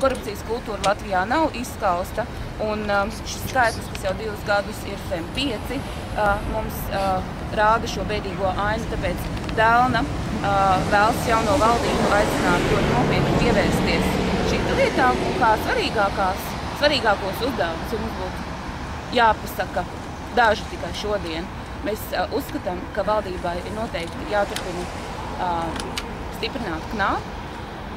korupcijas kultūra Latvijā nav izskausta, un um, šis skaitlis, kas jau divus gadus ir zem pieci, uh, mums uh, rāda šo bēdīgo ainu, tāpēc Dēlna uh, vēlas jauno valdību aicināt ļoti nopietni pievērsties šīm lietām un kā svarīgākās, svarīgākos uzdevumus, mums būtu jāpasaka daži tikai šodien. Mēs uzskatām, ka valdībai ir noteikti jāturpina stiprināt knābu,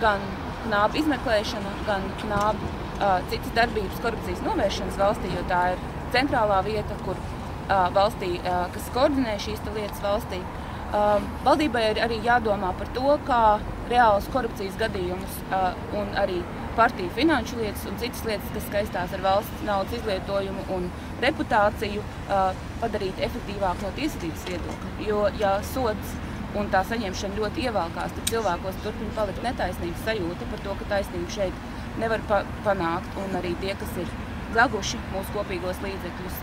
gan knābu izmeklēšana, gan knābu uh, citas darbības korupcijas novēršanas valstī, jo tā ir centrālā vieta, kur uh, valstī, uh, kas koordinē šīs lietas valstī. Uh, valdībai ir arī jādomā par to, kā reālus korupcijas gadījumus uh, un arī partiju finanšu lietas un citas lietas, kas skaistās ar valsts naudas izlietojumu un reputāciju, uh, padarīt efektīvāk no tiesvedības viedokļa. Jo, ja sods un tā saņemšana ļoti ievelkās, tad cilvēkos turpina palikt netaisnības sajūta par to, ka taisnību šeit nevar pa panākt, un arī tie, kas ir zaguši mūsu kopīgos līdzekļus,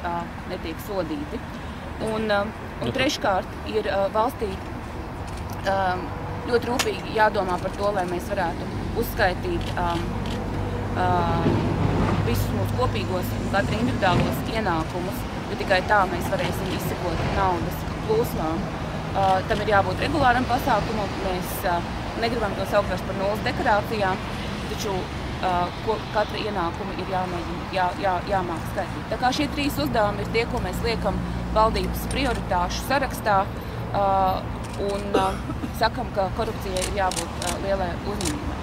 netiek sodīti. Un, un treškārt ir valstī ļoti rūpīgi jādomā par to, lai mēs varētu uzskaitīt visus mūsu kopīgos un katra individuālos ienākumus, jo tikai tā mēs varēsim izsekot naudas plūsmām. Uh, tam ir jābūt regulāram pasākumam. Mēs uh, negribam to saukt par nulles deklarācijām, taču uh, ko, katra ienākuma ir jāmēģina, jā, jā, jāmāk skaitīt. Tā kā šie trīs uzdevumi ir tie, ko mēs liekam valdības prioritāšu sarakstā un sakam, ka korupcijai ir jābūt lielai uzņēmumai.